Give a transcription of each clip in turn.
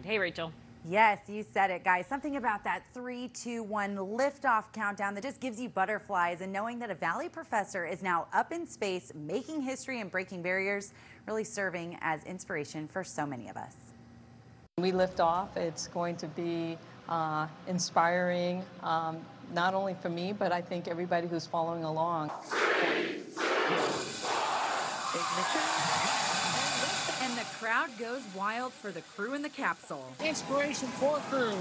mind. Hey, Rachel. Yes, you said it, guys. Something about that three, two, one liftoff countdown that just gives you butterflies. And knowing that a Valley professor is now up in space, making history and breaking barriers, really serving as inspiration for so many of us. When we lift off, it's going to be uh, inspiring, um, not only for me, but I think everybody who's following along. And the crowd goes wild for the crew in the capsule. Inspiration4 crew.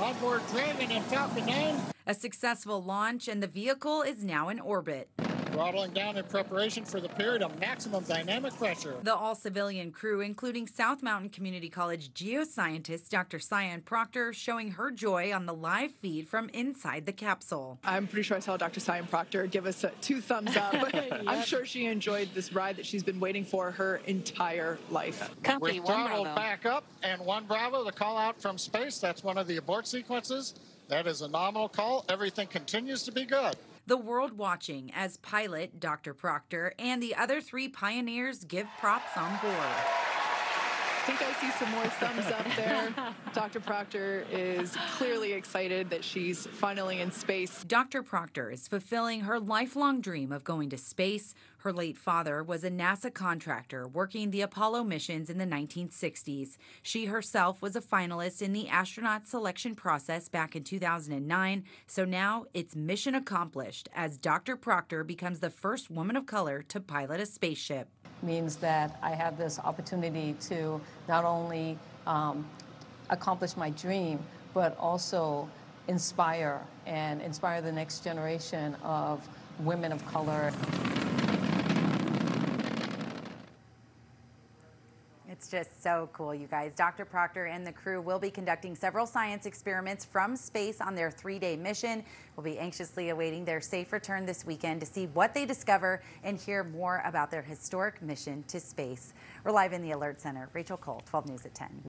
Onboard Dragon and Falcon 9. Eh? A successful launch, and the vehicle is now in orbit. Throttling down in preparation for the period of maximum dynamic pressure. The all civilian crew, including South Mountain Community College geoscientist Dr. Sian Proctor, showing her joy on the live feed from inside the capsule. I'm pretty sure I saw Dr. Sian Proctor give us two thumbs up. yep. I'm sure she enjoyed this ride that she's been waiting for her entire life. Copy, We're throttled back up and one Bravo, the call out from space. That's one of the abort sequences. That is a nominal call. Everything continues to be good. The world watching as pilot Dr. Proctor and the other three pioneers give props on board. I think I see some more thumbs up there. Dr. Proctor is clearly excited that she's finally in space. Dr. Proctor is fulfilling her lifelong dream of going to space. Her late father was a NASA contractor working the Apollo missions in the 1960s. She herself was a finalist in the astronaut selection process back in 2009. So now it's mission accomplished as Dr. Proctor becomes the first woman of color to pilot a spaceship. Means that I have this opportunity to not only um, accomplish my dream, but also inspire and inspire the next generation of women of color. Just so cool, you guys. Dr. Proctor and the crew will be conducting several science experiments from space on their three-day mission. We'll be anxiously awaiting their safe return this weekend to see what they discover and hear more about their historic mission to space. We're live in the Alert Center. Rachel Cole, 12 News at 10.